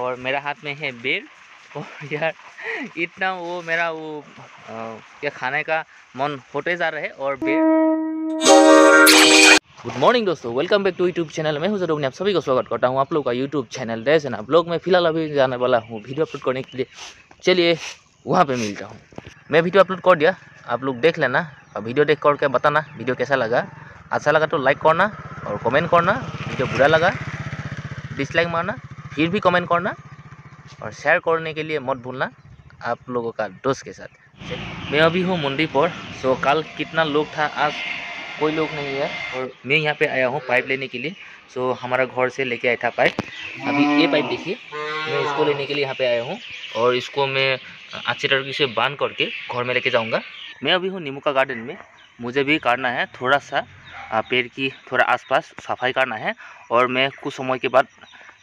और मेरा हाथ में है बेर और यार, इतना वो मेरा वो क्या खाने का मन होते जा रहा है और बेर गुड मॉर्निंग दोस्तों welcome back to YouTube channel मैं हूँ ज़रूर आप सभी को स्वागत करता हूँ आप लोग का यूट्यूब चैनल डैश है ना ब्लॉग में फ़िलहाल अभी जाने वाला हूँ वीडियो अपलोड करने के लिए। चलिए, वहाँ पे मिलता हूँ। मैं वीडियो अपलोड कर दिया, आप लोग देख लेना। और वीडियो देख करके बताना वीडियो कैसा लगा। अच्छा लगा तो लाइक करना और कमेंट करना वीडियो बुरा लगा डिसलाइक मारना। फिर भी कमेंट करना और शेयर करने के लिए मत भूलना आप लोगों का दोस्त के साथ। मैं अभी हूँ मंडी पर सो कल कितना लोग था, आज कोई लोग नहीं है और मैं यहाँ पे आया हूँ पाइप लेने के लिए। सो हमारा घर से लेके आया था पाइप। अभी ये पाइप देखिए, मैं इसको लेने के लिए यहाँ पे आया हूँ और इसको मैं अच्छे तरीके से बाँध करके घर में लेके जाऊँगा। मैं अभी हूँ नीमू का गार्डन में। मुझे भी करना है थोड़ा सा पेड़ की थोड़ा आसपास सफ़ाई करना है और मैं कुछ समय के बाद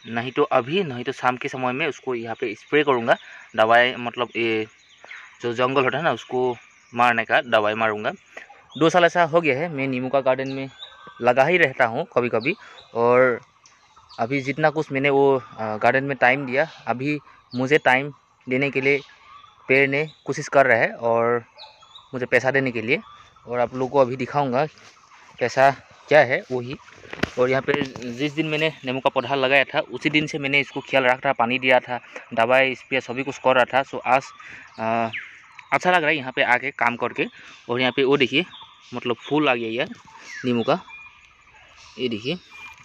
नहीं तो अभी, नहीं तो शाम के समय में उसको यहाँ पे स्प्रे करूँगा। दवाई मतलब ये जो जंगल होता है ना, उसको मारने का दवाई मारूँगा। दो साल ऐसा हो गया है, मैं नीमू का गार्डन में लगा ही रहता हूँ कभी कभी और अभी जितना कुछ मैंने वो गार्डन में टाइम दिया, अभी मुझे टाइम देने के लिए पेड़ ने कोशिश कर रहा है और मुझे पैसा देने के लिए। और आप लोगों को अभी दिखाऊँगा कैसा, क्या है, वही। और यहाँ पे जिस दिन मैंने नींबू का पौधा लगाया था उसी दिन से मैंने इसको ख्याल रखा था पानी दिया था दवाई स्प्रे सभी कुछ कर रहा था। सो आज आ, अच्छा लग रहा है यहाँ पे आके काम करके। और यहाँ पे वो देखिए मतलब फूल आ गया यार नींबू का। ये देखिए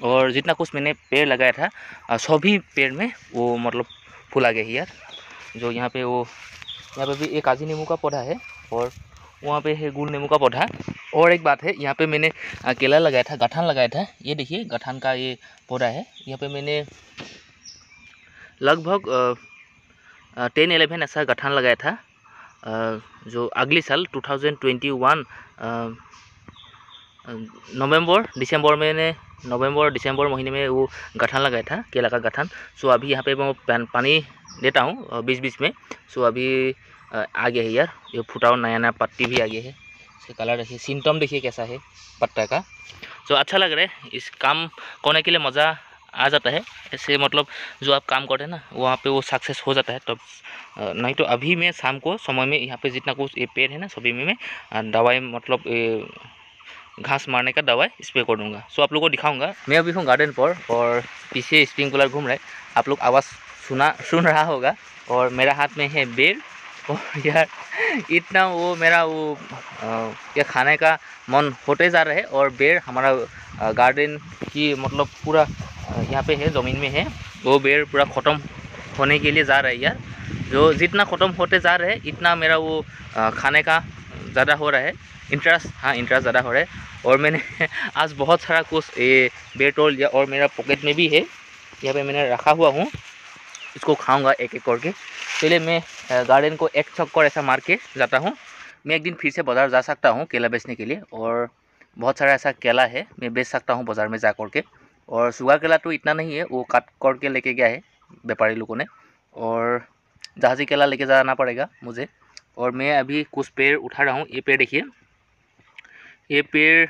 और जितना कुछ मैंने पेड़ लगाया था सभी पेड़ में वो मतलब फूल आ गया है यार। जो यहाँ पे वो यहाँ पे भी एक आजी नींबू का पौधा है और वहाँ पे है गुड़ नींबू का पौधा। और एक बात है, यहाँ पे मैंने केला लगाया था, गठान लगाया था। ये देखिए, गठान का ये पौधा है। यहाँ पे मैंने लगभग टेन एलेवन ऐसा गठान लगाया था। जो अगले साल 2021 नवंबर, दिसंबर में ने नवंबर, दिसंबर महीने में वो गठान लगाया था, केला का गठान। सो अभी यहाँ पे मैं पानी देता हूँ बीच बीच में। सो अभी, आ गया है यार, ये फुटा नया नया पत्ती भी आ गया है। कलर देखिए सिम्टम देखिए कैसा है पत्ता का। सो अच्छा लग रहा है, इस काम करने के लिए मज़ा आ जाता है। ऐसे मतलब जो आप काम करते हैं ना, वहाँ पे वो सक्सेस हो जाता है। तब तो नहीं तो अभी मैं शाम को समय में यहाँ पे जितना कुछ ये पेड़ है ना, सभी में मैं दवाई मतलब घास मारने का दवाई स्प्रे कर दूँगा। सो आप लोग को दिखाऊँगा। मैं अभी हूँ गार्डन पर और पीछे स्प्रिंकलर घूम रहा आप लोग आवाज़ सुना, सुन रहा होगा। और मेरा हाथ में है बेर यार, इतना वो मेरा वो क्या खाने का मन होते जा रहा है और बेर हमारा गार्डन की मतलब पूरा यहाँ पे है, ज़मीन में है। वो बेर पूरा ख़त्म होने के लिए जा रहा है यार। जो जितना ख़त्म होते जा रहे हैं, इतना मेरा वो खाने का ज़्यादा हो रहा है। इंटरेस्ट हाँ इंटरेस्ट ज़्यादा हो रहा है। और मैंने आज बहुत सारा कुछ, ये बेर तोड़ लिया और मेरा पॉकेट में भी है। यहाँ पे मैंने रखा हुआ हूँ। इसको खाऊँगा एक एक करके। चलिए मैं गार्डन को एक चक्कर ऐसा मार के जाता हूँ। मैं एक दिन फिर से बाज़ार जा सकता हूँ केला बेचने के लिए और बहुत सारा ऐसा केला है, मैं बेच सकता हूँ बाज़ार में जा कर के। और सुगा केला तो इतना नहीं है, वो काट कर के लेके गया है व्यापारी लोगों ने। और जहाजी केला लेके जाना पड़ेगा मुझे। और मैं अभी कुछ पेड़ उठा रहा हूँ, ये पेड़ देखिए। ये पेड़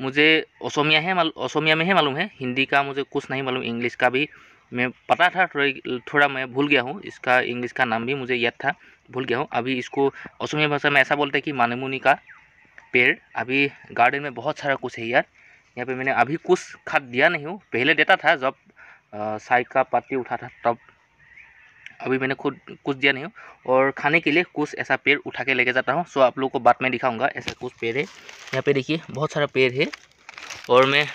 मुझे असमिया है असमिया में है मालूम है, हिंदी का मुझे कुछ नहीं मालूम, इंग्लिश का भी मैं पता था, थोड़ा मैं भूल गया हूँ, इसका इंग्लिश का नाम भी मुझे याद था, भूल गया हूँ। अभी इसको असमिया भाषा में ऐसा बोलते हैं कि मानमुनी का पेड़, अभी गार्डन में बहुत सारा कुछ है यार। यहाँ पे मैंने अभी कुछ खाद दिया नहीं हूँ, पहले देता था, जब साई का पत्ती उठा था, तब। अभी मैंने खुद, कुछ दिया नहीं हूँ, और खाने के लिए कुछ ऐसा पेड़ उठा के लेके जाता हूँ, सो आप लोगों को बाद में दिखाऊँगा, ऐसा कुछ पेड़ है। यहाँ पे देखिए, बहुत सारा पेड़ है, और मैं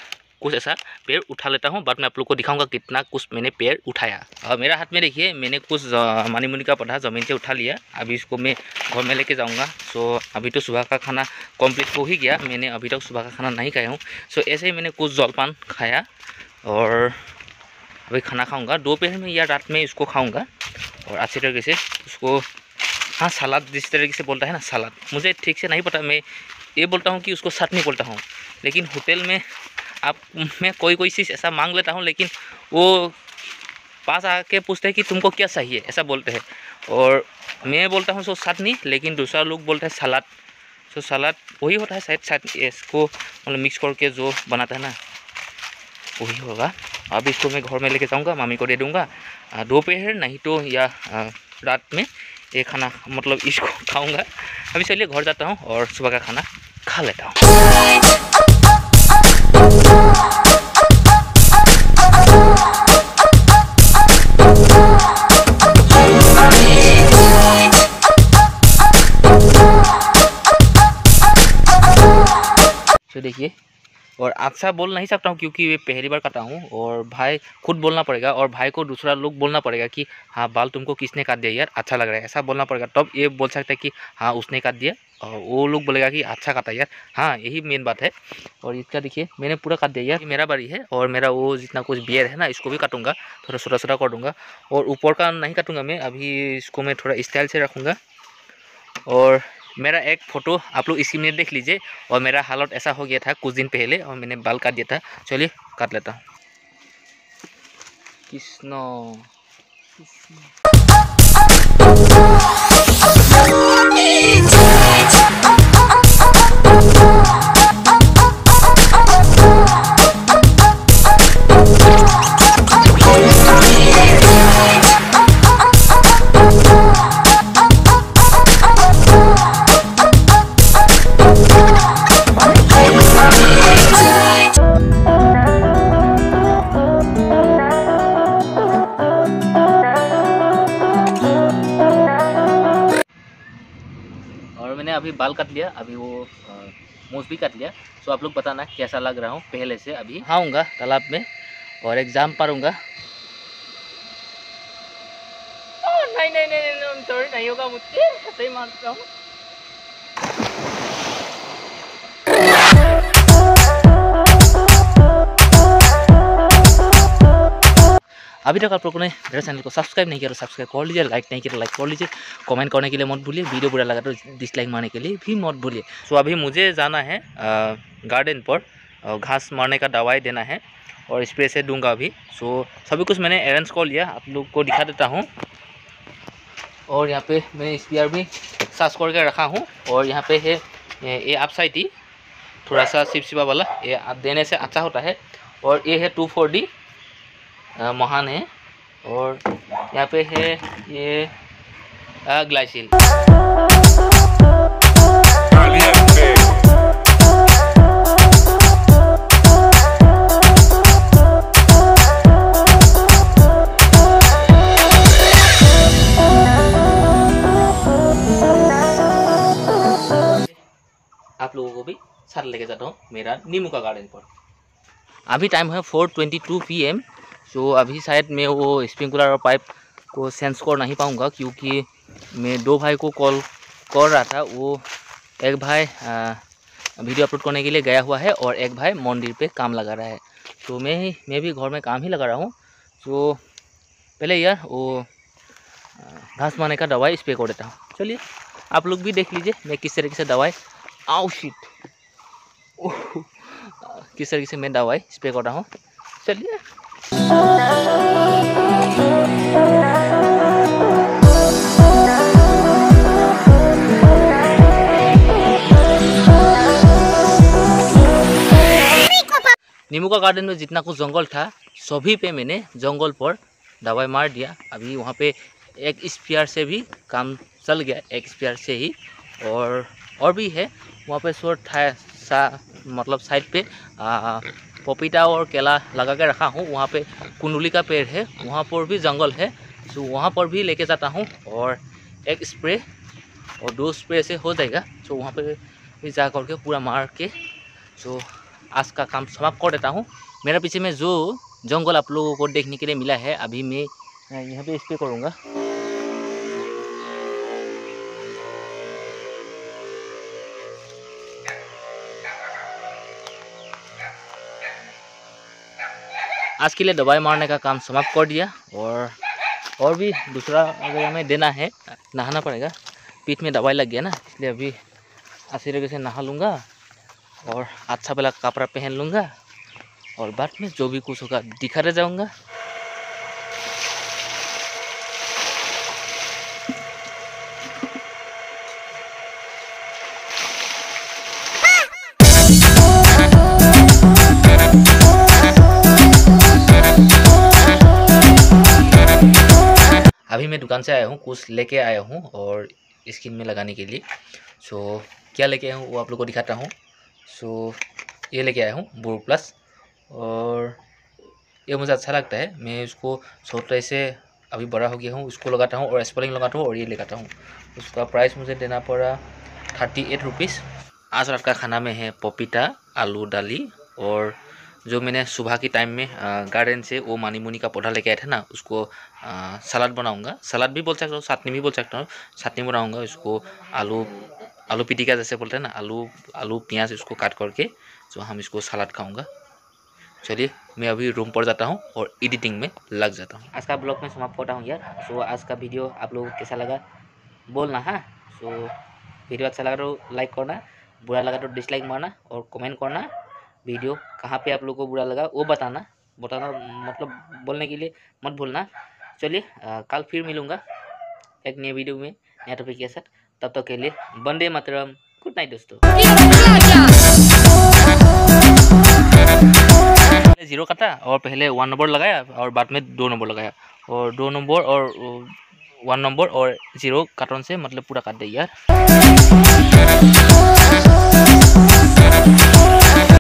कुछ ऐसा पेड़ उठा लेता हूँ। बाद में आप लोग को दिखाऊँगा कितना कुछ मैंने पेड़ उठाया। और मेरा हाथ में देखिए, मैंने कुछ मानी मुनी का पौधा ज़मीन से उठा लिया। अभी इसको मैं घर में लेके जाऊँगा। सो अभी तो सुबह का खाना कंप्लीट हो ही गया। मैंने अभी तक सुबह का खाना नहीं खाया हूँ। सो ऐसे ही मैंने कुछ जलपान खाया और अभी खाना खाऊँगा। दोपहर में या रात में इसको खाऊँगा। और अच्छी तरीके से उसको हाँ सलाद जिस तरीके से बोलता है ना, सलाद। मुझे ठीक से नहीं पता। मैं ये बोलता हूँ कि उसको नहीं बोलता हूँ। लेकिन होटल में आप मैं कोई कोई चीज़ ऐसा मांग लेता हूँ, लेकिन वो पास आके पूछते हैं कि तुमको क्या चाहिए, ऐसा बोलते हैं। और मैं बोलता हूँ, सो नहीं लेकिन दूसरा लोग बोलते हैं, सलाद सो सलाद वही होता है शायद शायद इसको मतलब मिक्स करके जो बनाता है ना, वही होगा। अब इसको मैं घर में लेके जाऊँगा, मामी को दे दूँगा। दोपहर नहीं तो या रात में ये खाना मतलब इसको खाऊँगा। अभी चलिए घर जाता हूँ और सुबह का खाना खा लेता हूँ। तो देखिए और अच्छा बोल नहीं सकता हूँ क्योंकि ये पहली बार काटा हूँ और भाई खुद बोलना पड़ेगा और भाई को दूसरा लोग बोलना पड़ेगा कि हाँ बाल तुमको किसने काट दिया यार? अच्छा लग रहा है। ऐसा बोलना पड़ेगा। तब ये बोल सकता है कि हाँ उसने काट दिया। और वो लोग बोलेगा कि अच्छा काटा यार। हाँ यही मेन बात है। और इसका देखिए, मैंने पूरा काट दिया यार। मेरा बारी है और मेरा वो जितना कुछ बियर है ना, इसको भी काटूँगा। थोड़ा छोटा छोटा कर दूँगा और ऊपर का नहीं काटूँगा मैं, अभी इसको मैं थोड़ा स्टाइल से रखूँगा। और मेरा एक फ़ोटो आप लोग इसी में देख लीजिए। और मेरा हालत ऐसा हो गया था कुछ दिन पहले और मैंने बाल काट दिया था। चलिए, काट लेता हूँ। कृष्ण। बाल काट लिया अभी वो मूछ भी काट लिया। सो आप लोग बताना कैसा लग रहा हूँ पहले से अभी। आऊँगा तालाब में और एग्ज़ाम पढ़ूँगा। नहीं नहीं नहीं नहीं सॉरी नहीं होगा मुझसे। ऐसे ही मारता हूँ। अभी तक आप लोगों ने मेरे चैनल को सब्सक्राइब नहीं किया तो सब्सक्राइब कर लीजिए लाइक नहीं किया तो लाइक कर लीजिए कमेंट करने के लिए मत भूलिए वीडियो बुरा लगा तो डिसलाइक मारने के लिए भी मत भूलिए। सो अभी मुझे जाना है गार्डन पर घास मारने का दवाई देना है और स्प्रे से दूँगा अभी। सो सभी कुछ मैंने अरेंज कर लिया, आप लोग को दिखा देता हूँ। और यहाँ पे मैंने स्पीयर भी सास करके रखा हूँ और यहाँ पे है, ये आप साइड ही, थोड़ा सा सिपसिपा वाला, ये देने से अच्छा होता है। और ये है टू फोर डी महान है। और यहाँ पे है ये ग्लाइसिल आप लोगों को भी साथ लेके जाता हूँ मेरा नीमू का गार्डन पर। अभी टाइम है 4:22 पीएम सो अभी शायद मैं वो स्प्रिंकलर और पाइप को सेंस कर नहीं पाऊँगा, क्योंकि मैं दो भाई को कॉल कर रहा था। वो एक भाई वीडियो अपलोड करने के लिए गया हुआ है और एक भाई मंदिर पे काम लगा रहा है। तो मैं ही, मैं भी घर में काम ही लगा रहा हूँ। तो पहले यार वो घास मारने का दवाई स्प्रे कर देता हूँ। चलिए, आप लोग भी देख लीजिए मैं किस तरीके से दवाई आओ शीट किस तरीके से मैं दवाई स्प्रे कर रहा हूँ। चलिए। नींबू का गार्डन में जितना कुछ जंगल था, सभी पे मैंने जंगल पर दवाई मार दिया। अभी वहाँ पे एक स्पेयर से भी काम चल गया, एक स्पेयर से ही। और और भी है। वहाँ पे शोर सा मतलब साइड पे पपीता और केला लगा के रखा हूँ। वहाँ पे कुंडली का पेड़ है, वहाँ पर भी जंगल है। तो वहाँ पर भी लेके जाता हूँ और एक स्प्रे और दो स्प्रे से हो जाएगा। तो वहाँ पे भी जा करके पूरा मार के तो आज का काम समाप्त कर देता हूँ। मेरा पीछे में जो जंगल आप लोगों को देखने के लिए मिला है, अभी मैं यहाँ पे स्प्रे करूँगा। आज के लिए दवाई मारने का काम समाप्त कर दिया और और भी दूसरा अगर हमें देना है, नहाना पड़ेगा। पीठ में दवाई लग गया ना, इसलिए अभी अच्छी तरीके से नहा लूँगा और अच्छा वाला कपड़ा पहन लूँगा और बाद में जो भी कुछ होगा दिखा रह जाऊँगा। अभी मैं दुकान से आया हूँ, कुछ लेके आया हूँ और स्किन में लगाने के लिए। सो क्या लेके आया हूँ वो आप लोग को दिखाता हूँ। सो ये लेके आया हूँ बोरो प्लस और ये मुझे अच्छा लगता है। मैं इसको छोटे से अभी बड़ा हो गया हूँ उसको लगाता हूँ और स्पेलिंग लगाता हूँ और ये लगाता हूँ। उसका प्राइस मुझे देना पड़ा थर्टी एट रुपीज़ आज रात का खाना में है पपीता, आलू, दाली और जो मैंने सुबह के टाइम में गार्डन से वो मानी मुनी का पौधा लेके आया था ना, उसको सलाद बनाऊँगा। सलाद भी बोल सकता हूँ, चटनी भी बोल सकता हूँ। चटनी बनाऊँगा, उसको आलू आलू पिटिका जैसे बोलते हैं ना, आलू आलू, प्याज उसको काट करके तो हम इसको सलाद खाऊँगा। चलिए, मैं अभी रूम पर जाता हूँ और एडिटिंग में लग जाता हूँ। आज का ब्लॉग में समाप्त होता हूँ यार। सो आज का वीडियो आप लोगों को कैसा लगा? बोलना हाँ? सो वीडियो अच्छा लगा तो लाइक करना, बुरा लगा तो डिसलाइक मारना और कमेंट करना। वीडियो, कहाँ पे आप लोगों को बुरा लगा, वो बताना बताना मतलब बोलने के लिए मत भूलना। चलिए कल फिर मिलूँगा एक नए वीडियो में, नया टॉपिक के साथ। तब तक के लिए वंदे मातरम, गुड नाइट दोस्तों। ज़ीरो काटा और पहले वन नंबर लगाया और बाद में दो नंबर लगाया। और दो नंबर और वन नंबर और ज़ीरो काटन से मतलब पूरा काट दिया यार।